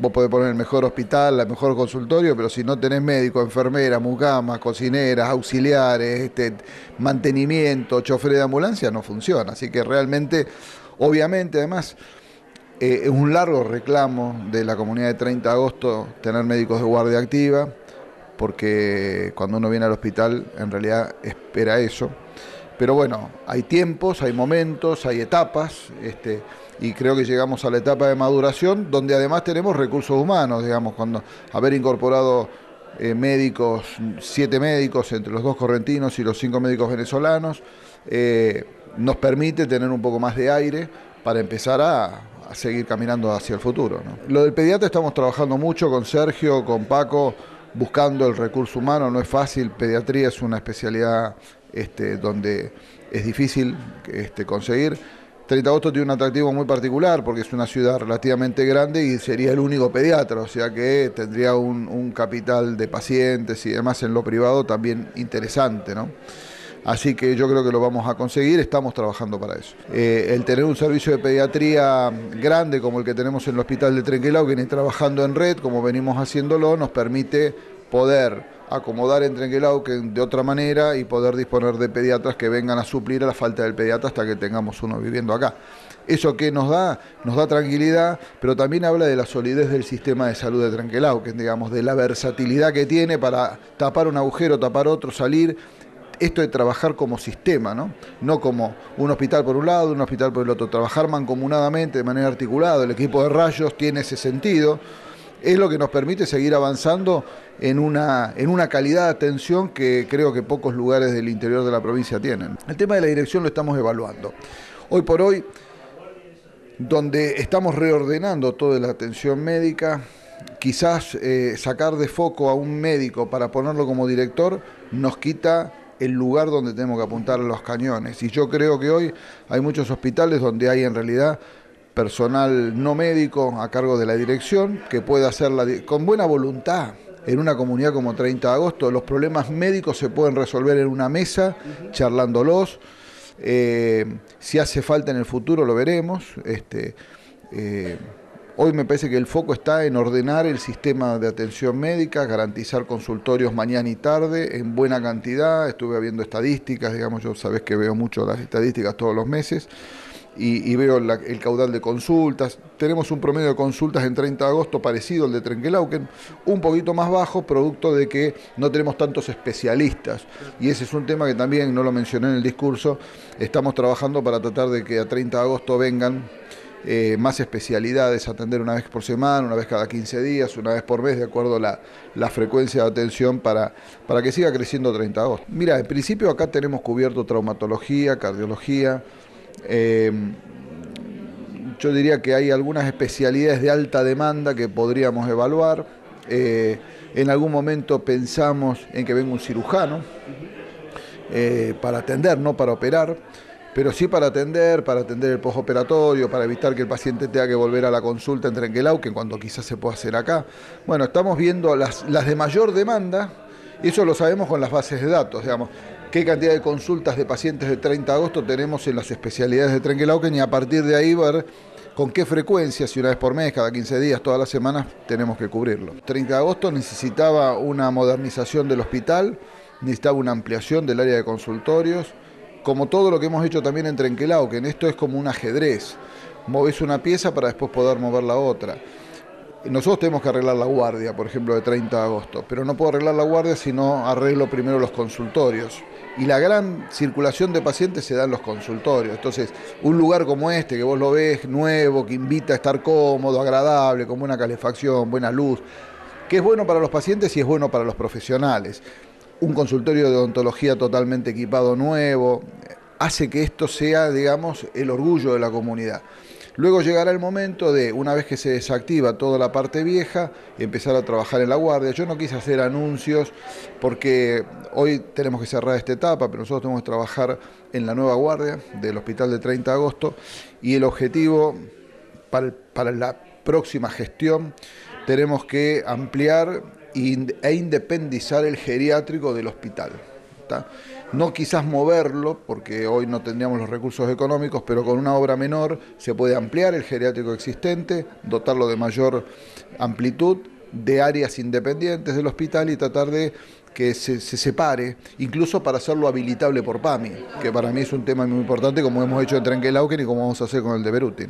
vos podés poner el mejor hospital, el mejor consultorio, pero si no tenés médico, enfermera, mucamas, cocineras, auxiliares, este, mantenimiento, chofer de ambulancia, no funciona. Así que realmente, obviamente, además, eh, es un largo reclamo de la comunidad de 30 de agosto tener médicos de guardia activa, porque cuando uno viene al hospital en realidad espera eso. Pero bueno, hay tiempos, hay momentos, hay etapas, este, y creo que llegamos a la etapa de maduración, donde además tenemos recursos humanos, digamos, cuando haber incorporado eh, médicos, siete médicos entre los dos correntinos y los cinco médicos venezolanos, eh, nos permite tener un poco más de aire para empezar a, a seguir caminando hacia el futuro. Lo del pediatra estamos trabajando mucho con Sergio, con Paco, buscando el recurso humano, no es fácil, pediatría es una especialidad este, donde es difícil este, conseguir. 30 de agosto tiene un atractivo muy particular porque es una ciudad relativamente grande y sería el único pediatra, o sea que tendría un, capital de pacientes y demás en lo privado también interesante, ¿no? Así que yo creo que lo vamos a conseguir, estamos trabajando para eso. Eh, el tener un servicio de pediatría grande como el que tenemos en el Hospital de Trenquelauquen y trabajando en red, como venimos haciéndolo, nos permite poder acomodar en Trenquelauquen de otra manera y poder disponer de pediatras que vengan a suplir a la falta del pediatra hasta que tengamos uno viviendo acá. ¿Eso que nos da? Nos da tranquilidad, pero también habla de la solidez del sistema de salud de Trenquelauquen, digamos, de la versatilidad que tiene para tapar un agujero, tapar otro, salir esto de trabajar como sistema, ¿no? No como un hospital por un lado, un hospital por el otro, trabajar mancomunadamente, de manera articulada. El equipo de rayos tiene ese sentido. Es lo que nos permite seguir avanzando en una, en una calidad de atención que creo que pocos lugares del interior de la provincia tienen. El tema de la dirección lo estamos evaluando. Hoy por hoy, donde estamos reordenando toda la atención médica, quizás eh, sacar de foco a un médico para ponerlo como director nos quita el lugar donde tenemos que apuntar los cañones. Y yo creo que hoy hay muchos hospitales donde hay en realidad personal no médico a cargo de la dirección que puede hacerla con buena voluntad. En una comunidad como 30 de agosto, los problemas médicos se pueden resolver en una mesa, charlándolos. Eh, si hace falta en el futuro, lo veremos. Este, eh, Hoy me parece que el foco está en ordenar el sistema de atención médica, garantizar consultorios mañana y tarde en buena cantidad. Estuve viendo estadísticas, digamos, yo sabes que veo mucho las estadísticas todos los meses. Y, veo el caudal de consultas. Tenemos un promedio de consultas en 30 de agosto parecido al de Trenquelauquen, un poquito más bajo, producto de que no tenemos tantos especialistas. Y ese es un tema que también, no lo mencioné en el discurso, estamos trabajando para tratar de que a 30 de agosto vengan eh, más especialidades, atender una vez por semana, una vez cada 15 días, una vez por mes, de acuerdo a la, frecuencia de atención para, para que siga creciendo 30 agosto. Mira, en principio acá tenemos cubierto traumatología, cardiología. Eh, yo diría que hay algunas especialidades de alta demanda que podríamos evaluar. Eh, en algún momento pensamos en que venga un cirujano para atender, no para operar pero sí para atender, para atender el postoperatorio, para evitar que el paciente tenga que volver a la consulta en Trenquelauquen cuando quizás se pueda hacer acá. Bueno, estamos viendo las, las de mayor demanda, eso lo sabemos con las bases de datos, digamos, qué cantidad de consultas de pacientes de 30 de agosto tenemos en las especialidades de Trenquelauquen y a partir de ahí ver con qué frecuencia, si una vez por mes, cada 15 días, todas las semanas, tenemos que cubrirlo. 30 de agosto necesitaba una modernización del hospital, necesitaba una ampliación del área de consultorios, como todo lo que hemos hecho también en Trenquelao, que en esto es como un ajedrez. Moves una pieza para después poder mover la otra. Nosotros tenemos que arreglar la guardia, por ejemplo, de 30 de agosto, pero no puedo arreglar la guardia si no arreglo primero los consultorios. Y la gran circulación de pacientes se da en los consultorios. Entonces, un lugar como este, que vos lo ves nuevo, que invita a estar cómodo, agradable, con buena calefacción, buena luz, que es bueno para los pacientes y es bueno para los profesionales un consultorio de odontología totalmente equipado nuevo, hace que esto sea, digamos, el orgullo de la comunidad. Luego llegará el momento de, una vez que se desactiva toda la parte vieja, empezar a trabajar en la guardia. Yo no quise hacer anuncios porque hoy tenemos que cerrar esta etapa, pero nosotros tenemos que trabajar en la nueva guardia del Hospital de 30 de agosto y el objetivo para, para la próxima gestión tenemos que ampliar e independizar el geriátrico del hospital. No quizás moverlo, porque hoy no tendríamos los recursos económicos, pero con una obra menor se puede ampliar el geriátrico existente, dotarlo de mayor amplitud de áreas independientes del hospital y tratar de que se, separe, incluso para hacerlo habilitable por PAMI, que para mí es un tema muy importante como hemos hecho en Trenquelauquen y como vamos a hacer con el de Beruti.